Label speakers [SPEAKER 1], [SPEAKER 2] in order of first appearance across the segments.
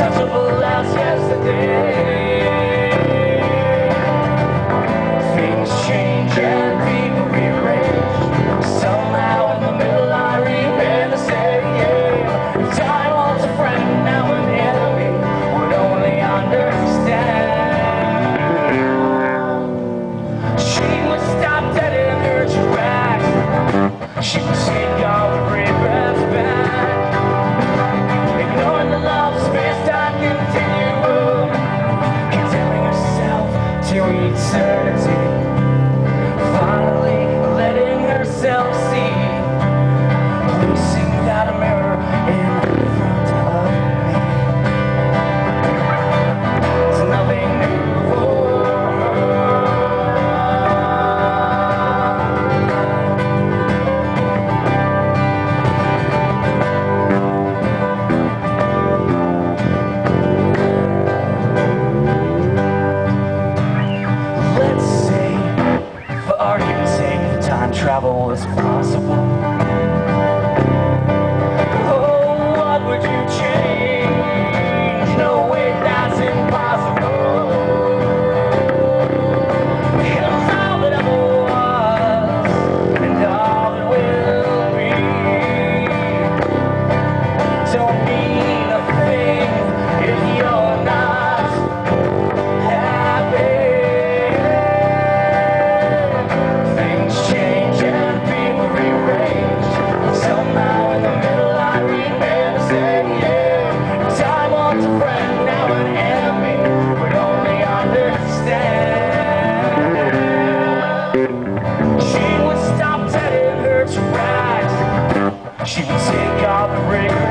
[SPEAKER 1] untouchable as yes. was possible. She would take all the ring.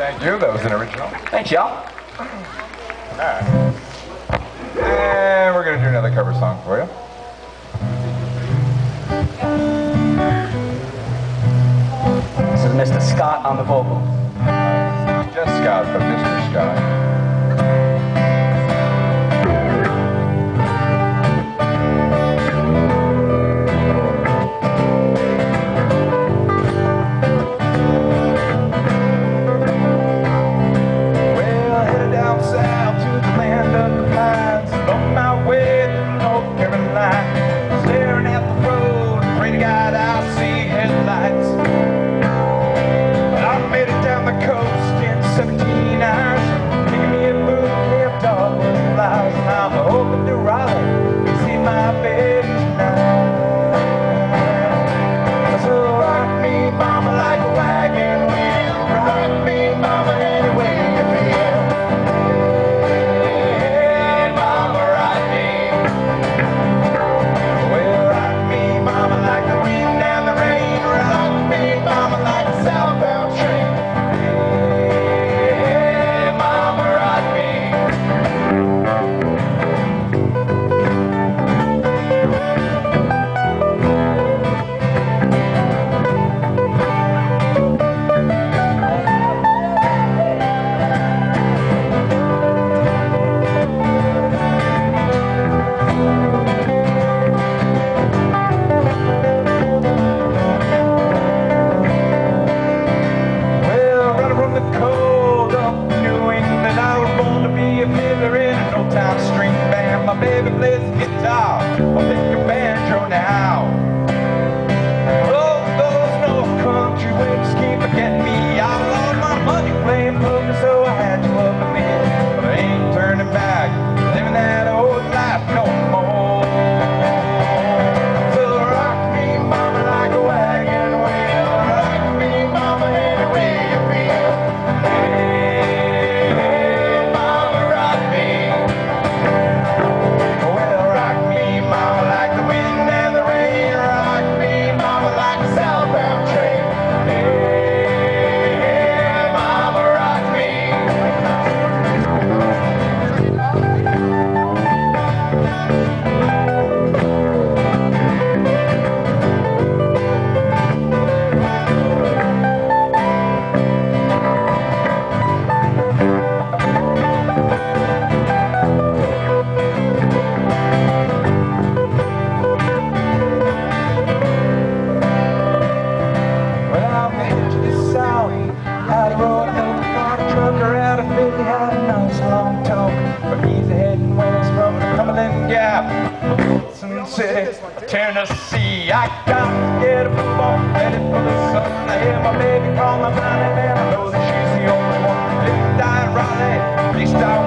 [SPEAKER 2] Thank you. That was an original.
[SPEAKER 1] Thanks, y'all.
[SPEAKER 2] All right. And we're going to do another cover song for you.
[SPEAKER 1] This is Mr. Scott on the vocal.
[SPEAKER 2] open. Tennessee. I got scared of the ball, ready for the sun. I hear my baby call my blind man. I know that she's the only one. Lived die, Raleigh, reached out.